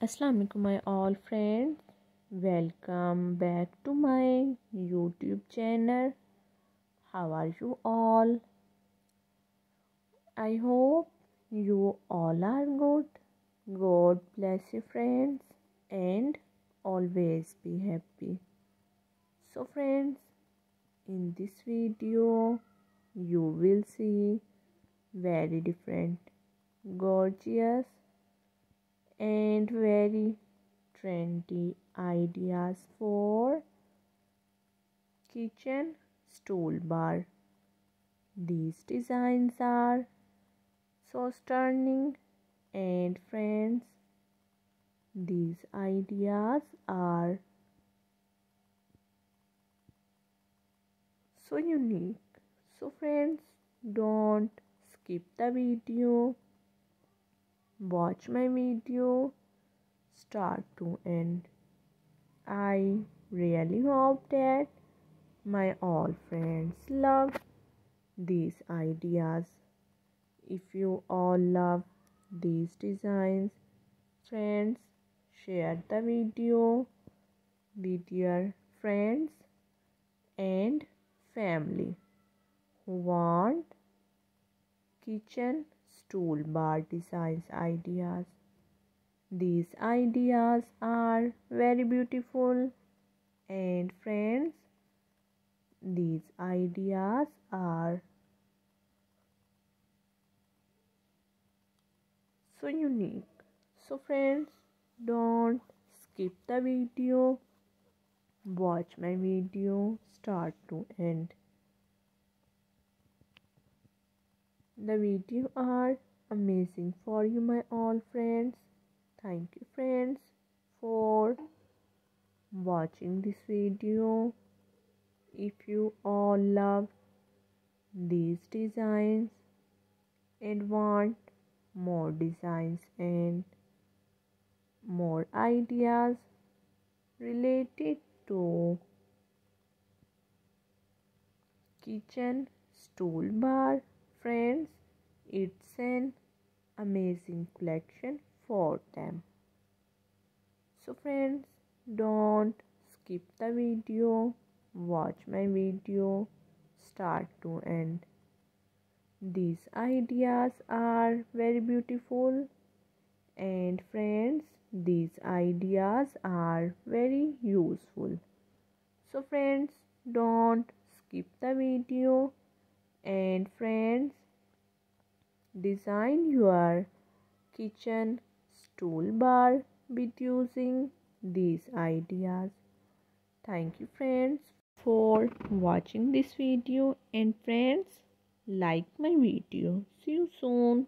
Assalamualaikum my all friends. Welcome back to my youtube channel. How are you all? I hope you all are good. God bless you friends and always be happy. So friends in this video you will see very different gorgeous and very trendy ideas for kitchen stool bar. These designs are so stunning and friends these ideas are so unique so friends don't skip the video watch my video start to end. I really hope that my all friends love these ideas. If you all love these designs, friends, share the video with your friends and family who want kitchen stool bar designs ideas. These ideas are very beautiful and friends these ideas are so unique. So friends don't skip the video watch my video start to end The video are amazing for you my all friends. Thank you friends for watching this video. If you all love these designs and want more designs and more ideas related to kitchen stool bar it's an amazing collection for them. So friends, don't skip the video. Watch my video start to end. These ideas are very beautiful and friends, these ideas are very useful. So friends, don't skip the video and friends design your kitchen stool bar with using these ideas. Thank you friends for watching this video. And friends like my video. See you soon